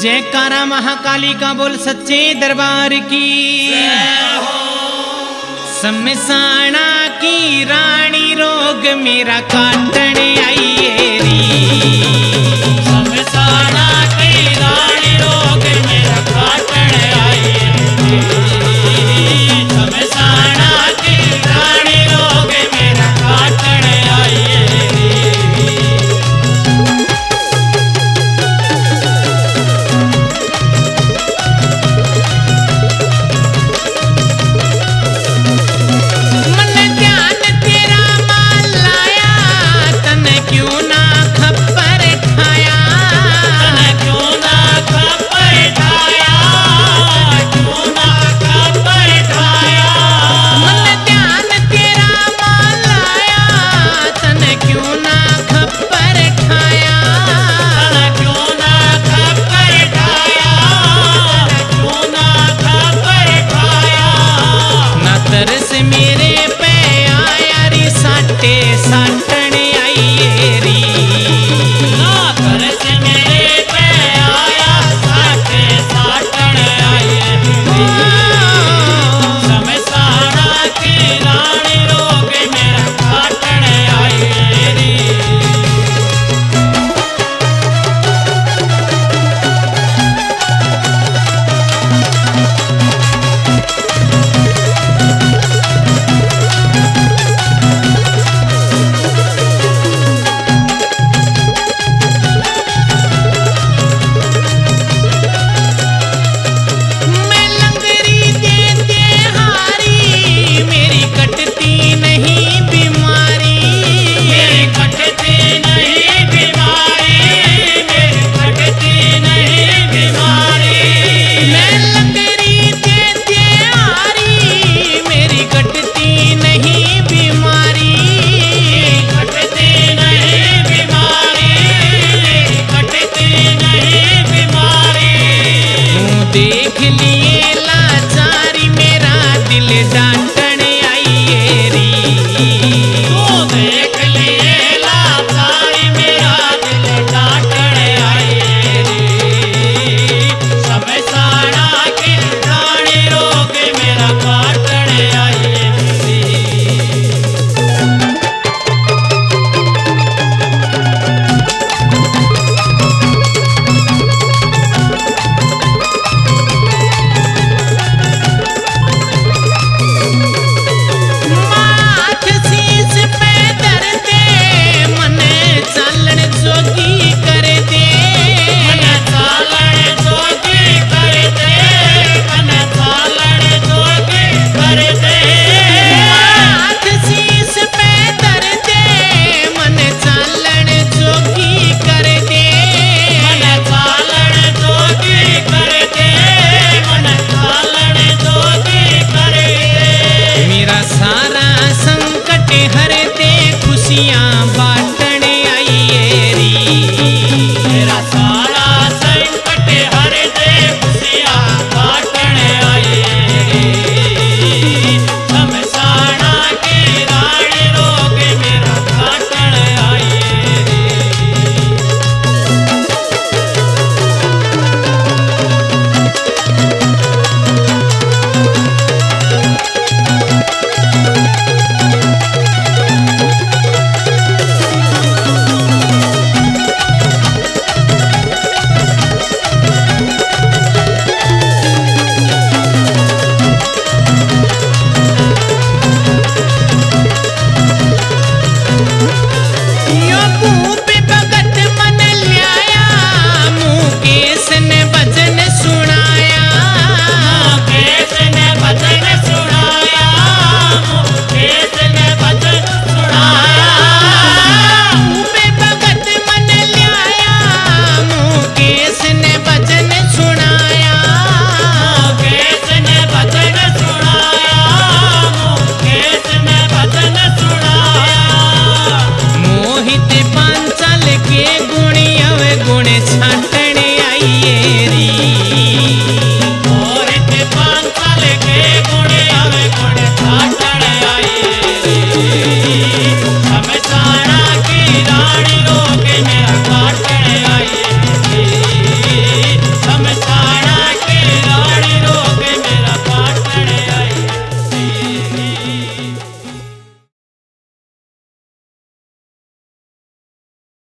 जयकारा महाकाली का बोल सच्चे दरबार की। समसाना की रानी रोग मेरा काटने आई। देख लिए लाचारी मेरा दिल जा दुनिया